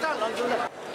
站好兄弟